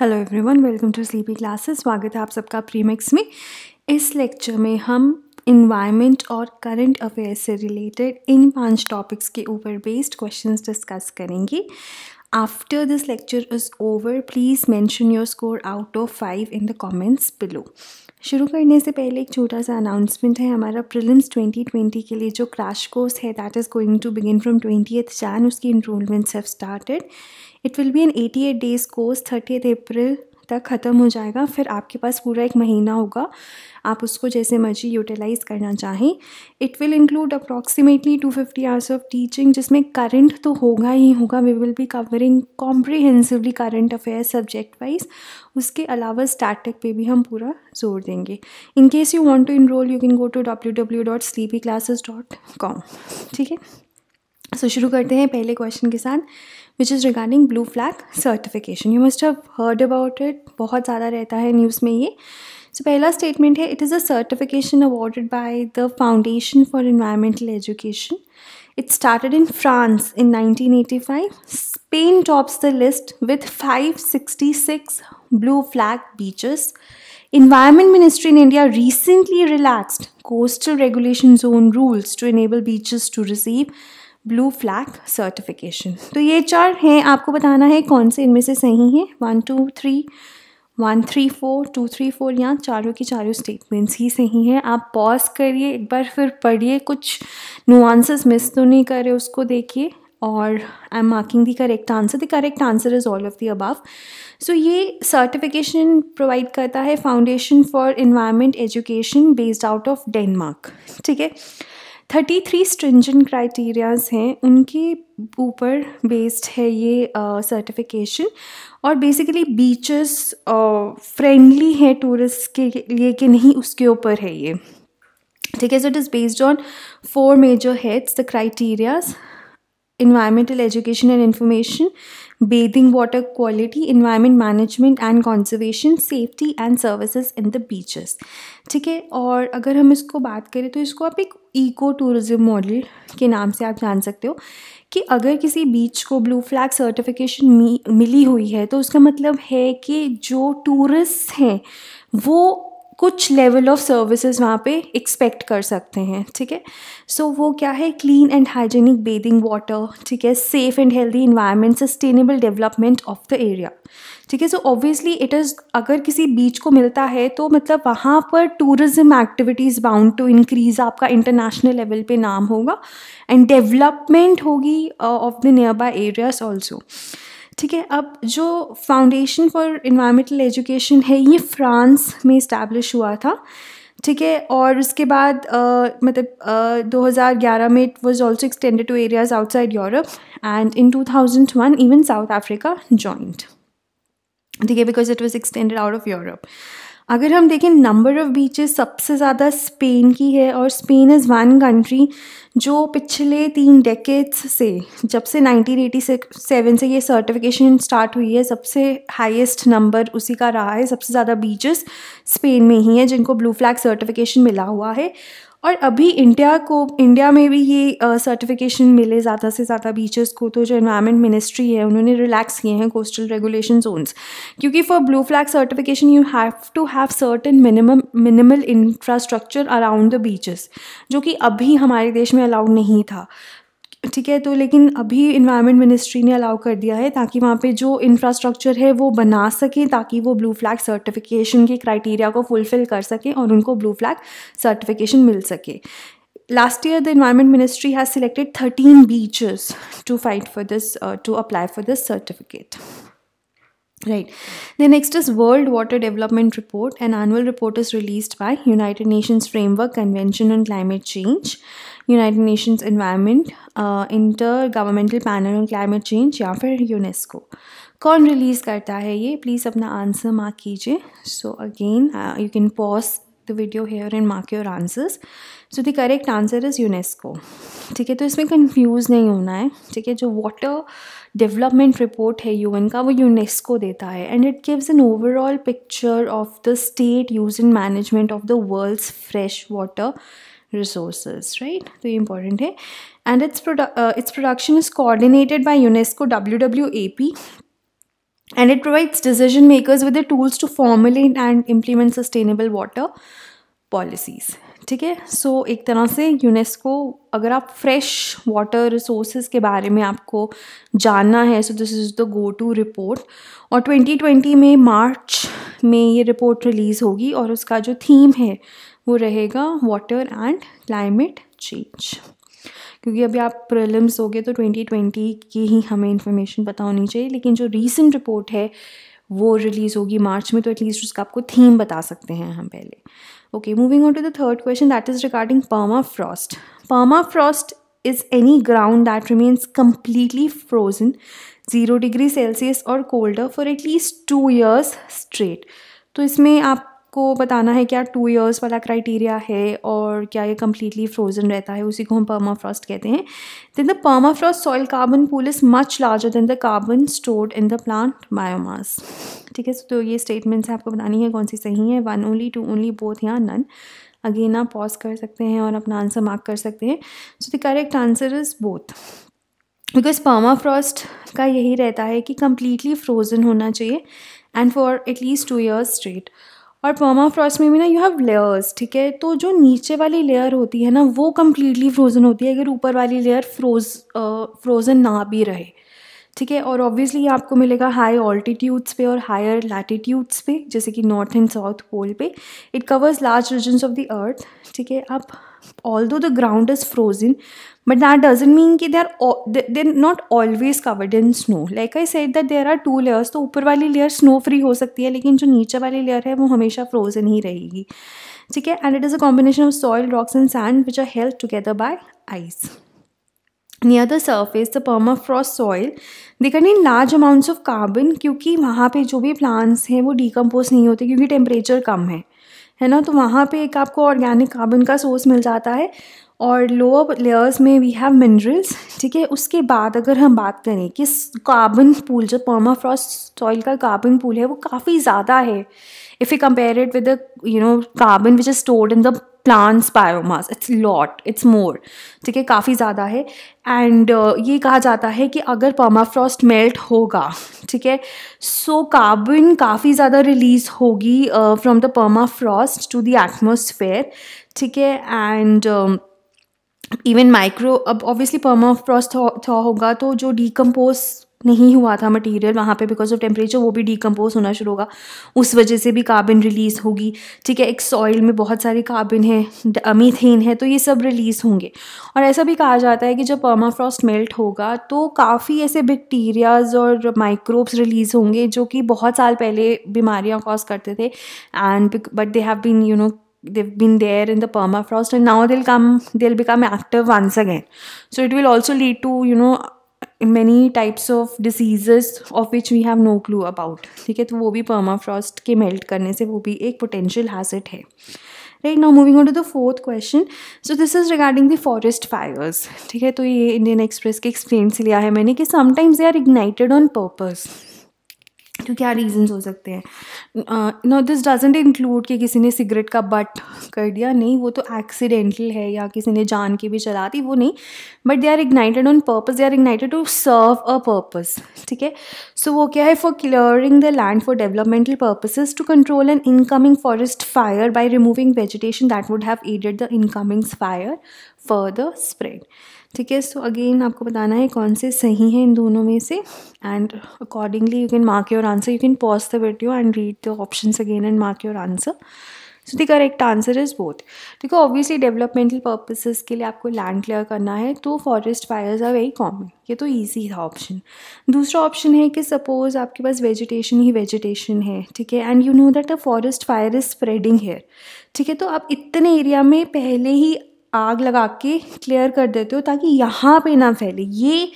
Hello everyone welcome to sleepy classes स्वागत है आप सबका प्रीमिक्स में इस लेक्चर में हम इन्वायरमेंट और करंट अफेयर्स से रिलेटेड इन पाँच टॉपिक्स के ऊपर बेस्ड क्वेश्चंस डिस्कस करेंगे. After this lecture is over please mention your score out of five in the comments below शुरू करने से पहले एक छोटा सा अनाउंसमेंट है हमारा प्रिलिम्स 2020 के लिए जो क्रैश कोर्स है that is going to begin from twenty Jan उसकी enrolments have started it will be an eighty eight days course thirty April तक ख़त्म हो जाएगा, फिर आपके पास पूरा एक महीना होगा। आप उसको जैसे मर्ज़ी यूटिलाइज़ करना चाहें। It will include approximately two fifty hours of teaching जिसमें करंट तो होगा ही होगा। We will be covering comprehensively current affairs subject wise उसके अलावा स्टैटिक पे भी हम पूरा ज़ोर देंगे। In case you want to enrol you can go to W W dot sleepy classes dot com ठीक है? सो शुरू करते हैं पहले क्वेश्चन के साथ। Which is regarding blue flag certification you must have heard about it बहुत ज़्यादा रहता है न्यूज़ में ये सो so, पहला स्टेटमेंट है it is a certification awarded by the foundation for environmental education It started in France in 1985. Spain tops the list with 566 blue flag beaches. Environment Ministry in India recently relaxed coastal regulation zone rules to enable beaches to receive blue flag certification तो ये चार हैं, आपको बताना है कौन से इनमें से सही हैं? One two three one three four two three four यहाँ चारों की चारों स्टेटमेंट्स ही सही हैं। आप पॉज करिए, एक बार फिर पढ़िए, कुछ नुआंसेस मिस तो नहीं करे उसको देखिए। और I am marking the correct answer the correct answer is all of the above so ये सर्टिफिकेशन प्रोवाइड करता है foundation for environment education based out of Denmark ठीक है? थर्टी थ्री स्ट्रिंजेंट क्राइटेरियाज हैं उनके ऊपर बेस्ड है ये सर्टिफिकेशन uh, और बेसिकली बीचेस फ्रेंडली हैं टूरिस्ट के लिए कि नहीं उसके ऊपर है ये। ठीक है so it is based on four major heads the criterias environmental education and information bathing water quality environment management and conservation safety and services in the beaches ठीक है और अगर हम इसको बात करें तो इसको आप एक इको टूरिज़्म मॉडल के नाम से आप जान सकते हो कि अगर किसी बीच को ब्लू फ्लैग सर्टिफिकेशन मिली हुई है तो उसका मतलब है कि जो टूरिस्ट हैं वो कुछ लेवल ऑफ़ सर्विसेज़ वहाँ पे एक्सपेक्ट कर सकते हैं, ठीक है? सो वो क्या है? Clean and hygienic bathing water ठीक है? Safe and healthy environment sustainable development of the area ठीक है? सो ऑब्वियसली इट इज़ अगर किसी बीच को मिलता है तो मतलब वहाँ पर tourism activities bound to increase आपका इंटरनेशनल लेवल पे नाम होगा एंड डेवलपमेंट होगी of the nearby areas also ठीक है अब जो फाउंडेशन फॉर इन्वायरमेंटल एजुकेशन है ये फ्रांस में इस्टेब्लिश हुआ था ठीक है और उसके बाद uh, मतलब हज़ार ग्यारह में it was also extended to areas outside Europe and in two thousand one even South Africa joint ठीक है because it was extended out of Europe अगर हम देखें नंबर ऑफ़ बीचेस सबसे ज़्यादा स्पेन की है और स्पेन इज़ वन कंट्री जो पिछले तीन डेकेड्स से, जब से 1987 से ये सर्टिफिकेशन स्टार्ट हुई है, सबसे हाईएस्ट नंबर उसी का रहा है, सबसे ज़्यादा बीचेस स्पेन में ही है जिनको ब्लू फ्लैग सर्टिफिकेशन मिला हुआ है। और अभी इंडिया को इंडिया में भी ये सर्टिफिकेशन मिले ज़्यादा से ज़्यादा बीचेस को तो जो इन्वायरमेंट मिनिस्ट्री है, उन्होंने रिलैक्स किए हैं कोस्टल रेगुलेशन जोन्स क्योंकि for blue flag certification you have to have certain minimum minimal infrastructure around the beaches जो कि अभी हमारे देश में अलाउड नहीं था। ठीक है तो लेकिन अभी इन्वायरमेंट मिनिस्ट्री ने अलाउ कर दिया है ताकि वहाँ पे जो इंफ्रास्ट्रक्चर है वो बना सकें ताकि वो ब्लू फ्लैग सर्टिफिकेशन के क्राइटेरिया को फुलफ़िल कर सकें और उनको ब्लू फ्लैग सर्टिफिकेशन मिल सके। Last year the environment ministry has selected thirteen beaches to fight for this to apply for this certificate right. The next is world water development report, an annual report is released by united nations framework convention on climate change United Nations environment intergovernmental panel on climate change या फिर UNESCO कौन release करता है ये? Please अपना answer mark कीजिए. So again you can pause the video here and mark your answers so the correct answer is UNESCO ठीक है तो इसमें कंफ्यूज नहीं होना है. ठीक है, जो वाटर डेवलपमेंट रिपोर्ट है यूएन का वो यूनेस्को देता है and it gives an overall picture of the state use in management of the world's fresh water resources right very important है and its produ uh, its production is coordinated by UNESCO WWAP and it provides decision makers with the tools to formulate and implement sustainable water policies ठीक है? सो एक तरह से UNESCO अगर आप fresh water resources के बारे में आपको जानना है so this is the go to report और 2020 में मार्च में ये रिपोर्ट रिलीज़ होगी और उसका जो थीम है, वो रहेगा वाटर एंड क्लाइमेट चेंज क्योंकि अभी आप प्रिलिम्स हो गए तो 2020 की ही हमें इन्फॉर्मेशन पता होनी चाहिए, लेकिन जो रीसेंट रिपोर्ट है, वो रिलीज़ होगी मार्च में तो एटलीस्ट उसका आपको थीम बता सकते हैं हम पहले। okay moving on to the third question that is regarding permafrost permafrost is any ground that remains completely frozen zero degree Celsius और colder for at least two years straight तो इसमें आप को बताना है क्या टू ईयर्स वाला criteria है और क्या ये कम्प्लीटली फ्रोजन रहता है, उसी को हम पर्मा फ्रॉस्ट कहते हैं। Then the permafrost soil carbon pool is much larger than the carbon stored in the plant biomass ठीक है तो ये स्टेटमेंट्स आपको बतानी है कौन सी सही है one only two only both या नन अगेन आप पॉज कर सकते हैं और अपना आंसर मार्क कर सकते हैं। So the correct answer is both because permafrost का यही रहता है कि कम्प्लीटली फ्रोज़न होना चाहिए and for at least two years straight और पर्मा फ्रॉस्ट में भी ना यू हैव लेयर्स ठीक है? तो जो नीचे वाली लेयर होती है ना, वो कम्प्लीटली फ्रोज़न होती है, अगर ऊपर वाली लेयर फ्रोज फ्रोज़न ना भी रहे। ठीक है? और ऑब्वियसली आपको मिलेगा हाई ऑल्टीट्यूड्स पे और हायर लैटिट्यूड्स पे, जैसे कि नॉर्थ एंड साउथ पोल पे। It covers large regions of the earth ठीक है? अब although the ground is frozen but that doesn't mean कि they are they're not always covered in snow like I said that there are two layers तो ऊपर वाली layer snow free हो सकती है, लेकिन जो नीचे वाली लेयर है, वो हमेशा फ्रोजन ही रहेगी। ठीक है? And it is a combination of soil rocks and sand which are help together by ice near the surface the permafrost soil they contain large amounts of carbon क्योंकि वहाँ पे जो भी प्लांट्स हैं, वो डिकम्पोज नहीं होते क्योंकि टेम्परेचर कम है। है ना? तो वहाँ पे एक आपको ऑर्गेनिक कार्बन का सोर्स मिल जाता है और लोअर लेयर्स में वी हैव मिनरल्स ठीक है? उसके बाद अगर हम बात करें कि कार्बन पूल जो पर्माफ्रॉस्ट सॉइल का कार्बन पूल है, वो काफ़ी ज़्यादा है। If you compare it with the you know carbon which is stored in the plants biomass it's lot it's more ठीक है काफ़ी ज़्यादा है। एंड uh, ये कहा जाता है कि अगर पर्माफ्रॉस्ट मेल्ट होगा ठीक है सो कार्बन काफ़ी ज़्यादा रिलीज़ होगी from the permafrost to the atmosphere ठीक है एंड इवन माइक्रो अब ऑब्वियसली पर्माफ्रॉस्ट होगा तो जो डिकम्पोज नहीं हुआ था मटेरियल वहाँ पे बिकॉज़ ऑफ़ टेम्परेचर वो भी डिकम्पोज होना शुरू होगा। उस वजह से भी कार्बन रिलीज़ होगी। ठीक है, एक सॉइल में बहुत सारे कार्बन है मीथेन है तो ये सब रिलीज़ होंगे। और ऐसा भी कहा जाता है कि जब पर्माफ्रॉस्ट मेल्ट होगा तो काफ़ी ऐसे बैक्टीरियाज और माइक्रोब्स रिलीज़ होंगे जो कि बहुत साल पहले बीमारियाँ कॉज करते थे। And but they have been you know they've been there in the permafrost and now they'll come, they'll become active once again so it will also lead to, you know many types of disease of which we have no clue about ठीक है? तो वो भी perma Frost के melt करने से वो भी एक पोटेंशियल हैजट है। Right now moving on to the fourth question so this is regarding the forest fires ठीक है? तो ये इंडियन एक्सप्रेस के एक्सप्लेन लिया है मैंने कि sometimes they are ignited on purpose तो क्या रीजंस हो सकते हैं? नो दिस डजेंट इंक्लूड कि किसी ने सिगरेट का बट कर दिया। नहीं, वो तो एक्सीडेंटल है या किसी ने जान के भी चला दी, वो नहीं। But they are ignited on purpose they are ignited to serve a purpose ठीक है? सो वो क्या है? For clearing the land for developmental purposes to control an incoming forest fire by removing vegetation that would have added the incoming fire further spread ठीक है? So again आपको बताना है कौन से सही हैं इन दोनों में से and accordingly you can mark your answer you can pause the video and read the option again and mark your answer so the correct answer is both देखो ऑब्वियसली डेवलपमेंटल पर्पसेस के लिए आपको लैंड क्लियर करना है तो forest fires are very common ये तो easy था ऑप्शन दूसरा ऑप्शन है कि सपोज़ आपके पास वेजिटेशन ही वेजिटेशन है, ठीक है? And you know that the forest fire is spreading here ठीक है? तो आप इतने एरिया में पहले ही आग लगा के क्लियर कर देते हो ताकि यहाँ पे ना फैले। ये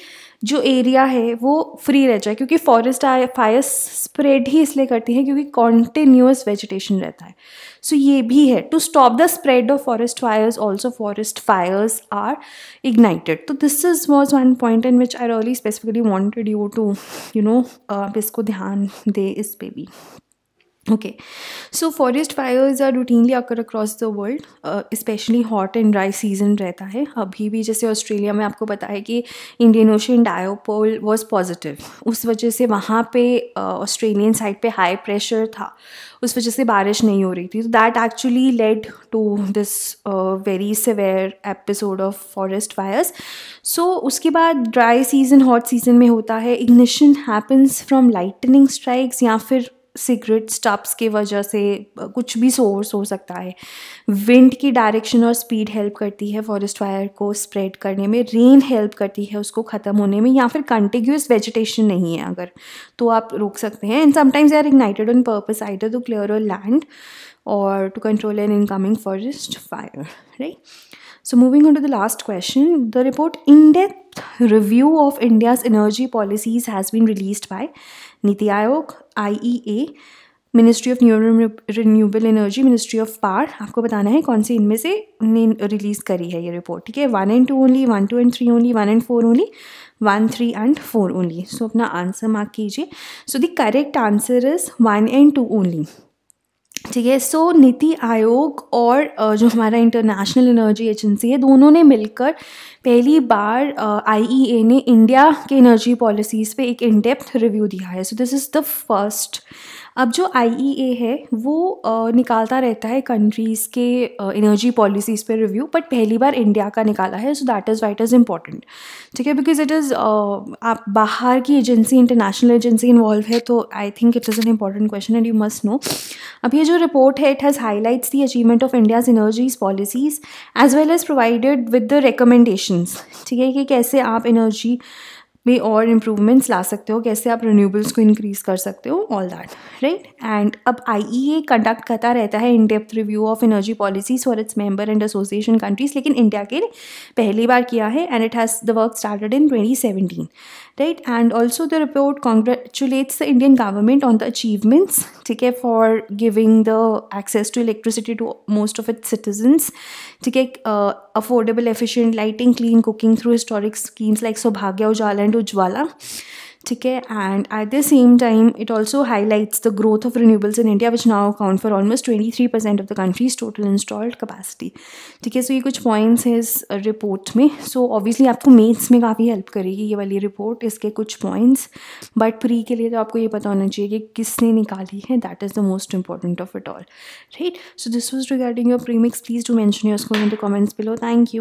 जो एरिया है, वो फ्री रह जाए क्योंकि फॉरेस्ट फायर स्प्रेड ही इसलिए करती है क्योंकि कॉन्टिन्यूस वेजिटेशन रहता है। सो so, ये भी है। To stop the spread of forest fires also forest fires are ignited तो this is was one point in which I really specifically wanted you to you know आप इसको ध्यान दे इस पे भी। Okay. So forest fires are routinely occur across the world specially hot and dry season रहता है। अभी भी जैसे ऑस्ट्रेलिया में आपको पता है कि Indian Ocean dipole was positive उस वजह से वहाँ पे ऑस्ट्रेलियन uh, साइड पे हाई प्रेशर था। उस वजह से बारिश नहीं हो रही थी। तो that actually led to this very severe episode of forest fires so उसके बाद ड्राई सीज़न हॉट सीज़न में होता है। Ignition happens from lightning strikes या फिर सिगरेट स्टप्स के वजह से कुछ भी सोर्स हो सकता है। विंड की डायरेक्शन और स्पीड हेल्प करती है फॉरेस्ट फायर को स्प्रेड करने में। रेन हेल्प करती है उसको ख़त्म होने में या फिर कंटिन्यूस वेजिटेशन नहीं है अगर तो आप रोक सकते हैं। And sometimes are ignited on purpose either to clear a land और to control an incoming forest fire right So moving on to the last question, the report in-depth review of India's energy policies has been released by NITI Aayog IEA ministry of renewable energy ministry of power आपको बताना है कौन सी इनमें से ने release करी है ये रिपोर्ट ठीक है? One and two only one two and three only one and four only one three and four only so अपना आंसर मार्क कीजिए। So the correct answer is one and two only ठीक है? सो नीति आयोग और जो हमारा international energy agency है, दोनों ने मिलकर पहली बार आईईए ने इंडिया के एनर्जी पॉलिसीज़ पे एक इनडेप्थ रिव्यू दिया है। So this is the first अब जो IEA है, वो निकालता रहता है कंट्रीज़ के एनर्जी पॉलिसीज़ पे रिव्यू बट पहली बार इंडिया का निकाला है so that is why it is important ठीक है? बिकॉज़ इट इज़ आप बाहर की एजेंसी इंटरनेशनल एजेंसी इन्वॉल्व है तो I think it is an important question and you must know अब ये जो रिपोर्ट है it has highlights the achievement of India's energies policies as well as provided with the recommendations ठीक है? कि कैसे आप एनर्जी में और इम्प्रूवमेंट्स ला सकते हो, कैसे आप रिन्यूबल्स को इंक्रीज़ कर सकते हो ऑल दैट राइट एंड अब आई ई ए कंडक्ट करता रहता है in depth review of energy policies for its member and association countries लेकिन इंडिया के पहली बार किया है and it has the work started in twenty seventeen right and also the report congratulates the Indian government on the achievements ठीक है for giving the access to electricity to most of its citizens ठीक है affordable efficient lighting clean cooking through historic schemes like Saubhagya Ujala and Ujjwala ठीक है and at the same time it also highlights the growth of renewables in India which now account for almost twenty three percent of the country's total installed capacity ठीक है सो ये कुछ points हैं इस report में। So so, obviously आपको maths में काफ़ी हेल्प करेगी ये वाली रिपोर्ट इसके कुछ पॉइंट्स बट प्री के लिए तो आपको ये पता होना चाहिए कि किसने निकाली है। That is the most important of it all right so this was regarding your prelims please to mention your school in the comments below thank you